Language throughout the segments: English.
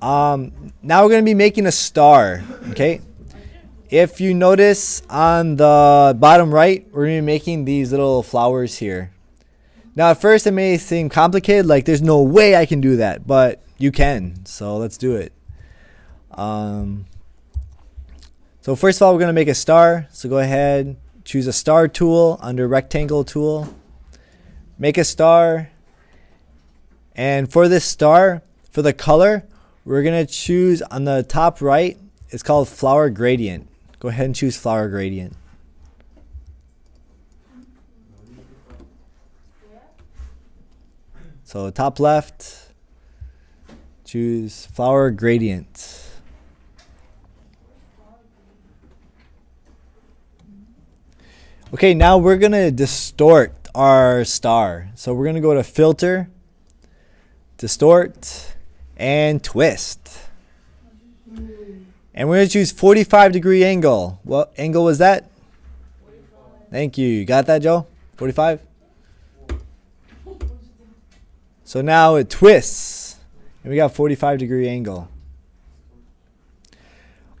Um, now we're going to be making a star, okay? If you notice on the bottom right, we're going to be making these little flowers here. Now at first it may seem complicated, like there's no way I can do that, but you can. So let's do it. Um, so first of all, we're going to make a star. So go ahead, choose a star tool under rectangle tool. Make a star. And for this star, for the color, we're to choose on the top right, it's called flower gradient. Go ahead and choose flower gradient. So top left, choose flower gradient. Okay, now we're gonna distort our star. So we're gonna go to filter, distort, and twist. And we're gonna choose 45 degree angle. What angle was that? Thank you. You got that, Joe? 45? So now it twists. And we got 45 degree angle.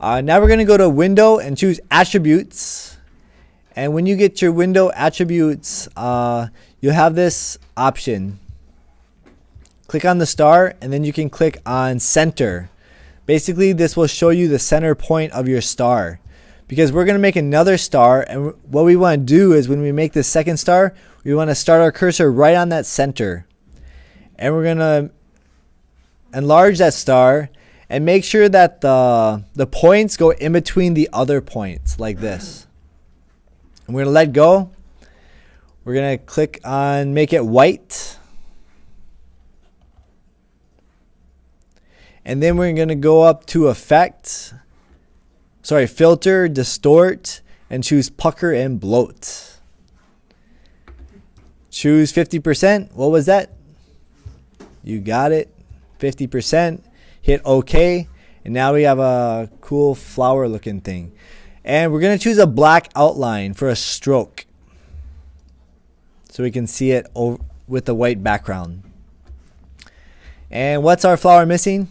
Uh, now we're going to go to window and choose attributes. And when you get your window attributes, uh, you'll have this option. Click on the star and then you can click on center. Basically, this will show you the center point of your star. Because we're going to make another star, and what we want to do is when we make the second star, we want to start our cursor right on that center and we're gonna enlarge that star and make sure that the the points go in between the other points like this. And we're gonna let go. We're gonna click on make it white. And then we're gonna go up to effect. Sorry, filter, distort, and choose pucker and bloat. Choose 50%. What was that? You got it. 50%. Hit OK. And now we have a cool flower looking thing. And we're going to choose a black outline for a stroke. So we can see it with the white background. And what's our flower missing?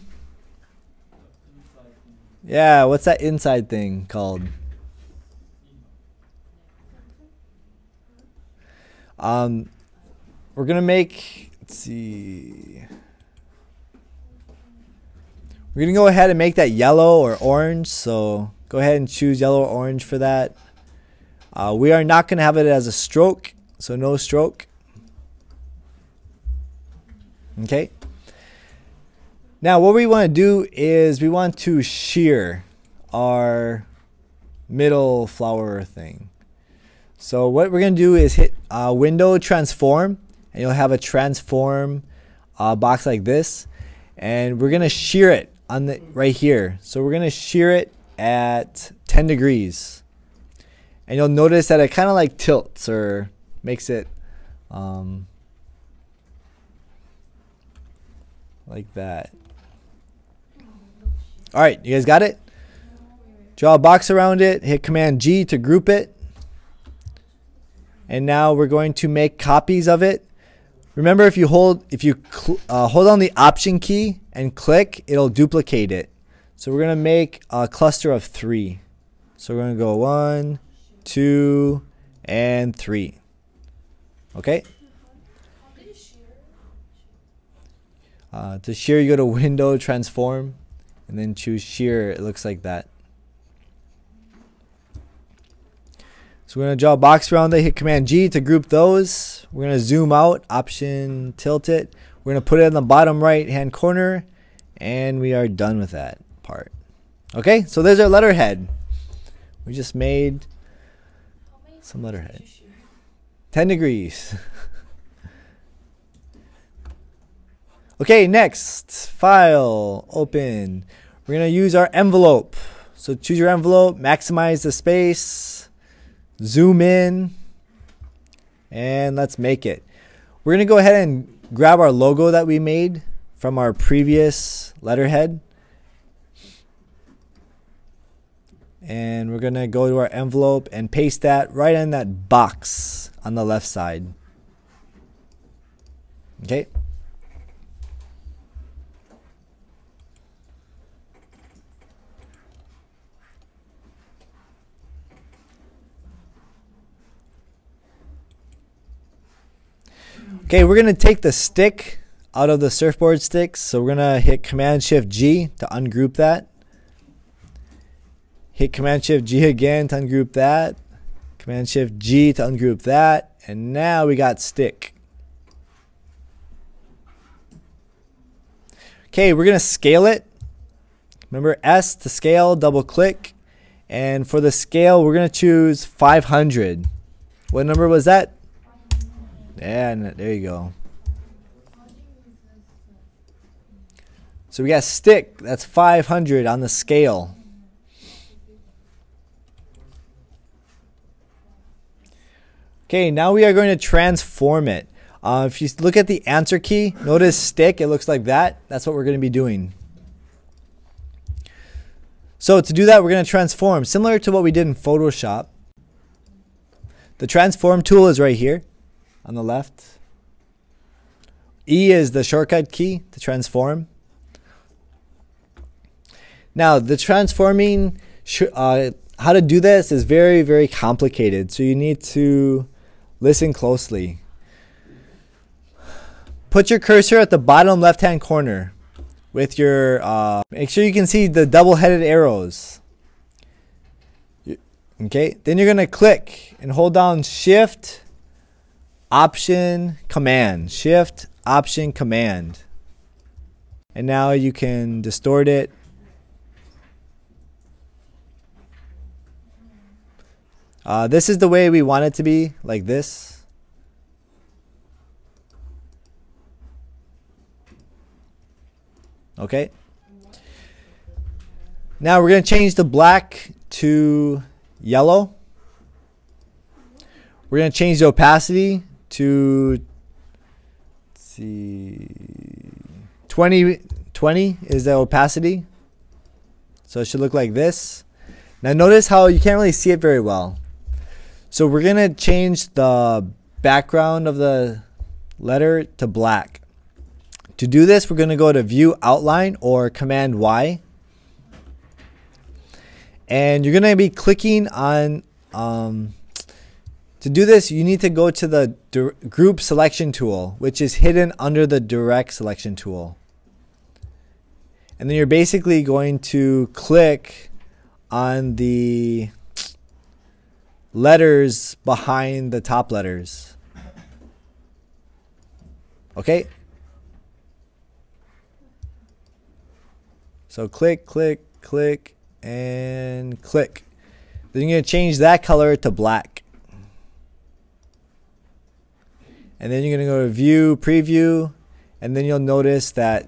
Yeah, what's that inside thing called? Um, we're to make Let's see. We're to go ahead and make that yellow or orange. So go ahead and choose yellow or orange for that. Uh, we are not to have it as a stroke. So no stroke. Okay. Now what we want to do is we want to shear our middle flower thing. So what we're going to do is hit uh, window transform and you'll have a transform uh, box like this. And we're gonna shear it on the right here. So we're gonna shear it at 10 degrees. And you'll notice that it kind of like tilts or makes it um, like that all right you guys got it draw a box around it hit command G to group it and now we're going to make copies of it Remember, if you hold if you uh, hold on the Option key and click, it'll duplicate it. So we're gonna make a cluster of three. So we're gonna go one, two, and three. Okay. Uh, to shear, you go to Window, Transform, and then choose Shear. It looks like that. So we're going to draw a box around it, hit Command G to group those. We're going to zoom out, Option tilt it. We're going to put it in the bottom right hand corner, and we are done with that part. Okay, so there's our letterhead. We just made some letterhead. 10 degrees. okay, next, file, open. We're to use our envelope. So choose your envelope, maximize the space zoom in, and let's make it. We're to go ahead and grab our logo that we made from our previous letterhead. And we're to go to our envelope and paste that right in that box on the left side. Okay. Okay, we're going to take the stick out of the surfboard sticks. So we're going to hit Command Shift G to ungroup that. Hit Command Shift G again to ungroup that. Command Shift G to ungroup that. And now we got stick. Okay, we're going to scale it. Remember S to scale, double click. And for the scale, we're going to choose 500. What number was that? Yeah, there you go. So we got stick, that's 500 on the scale. Okay, now we are going to transform it. Uh, if you look at the answer key, notice stick, it looks like that. That's what we're going to be doing. So to do that, we're going to transform, similar to what we did in Photoshop. The transform tool is right here on the left. E is the shortcut key to transform. Now, the transforming, uh, how to do this is very, very complicated. So you need to listen closely. Put your cursor at the bottom left hand corner with your, uh, make sure you can see the double headed arrows. Okay, then you're to click and hold down Shift option command. Shift option command. And now you can distort it. Uh, this is the way we want it to be like this. Okay. Now we're going to change the black to yellow. We're going to change the opacity to see 20 20 is the opacity. So it should look like this. Now notice how you can't really see it very well. So we're gonna change the background of the letter to black. To do this we're gonna go to view outline or command Y. And you're gonna be clicking on um, to do this, you need to go to the group selection tool, which is hidden under the direct selection tool. And then you're basically going to click on the letters behind the top letters. Okay? So click, click, click, and click. Then you're going to change that color to black. And then you're to go to view preview and then you'll notice that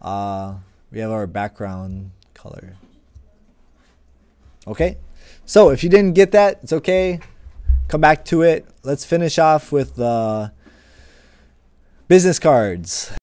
uh, we have our background color. Okay? So if you didn't get that it's okay. Come back to it. Let's finish off with the business cards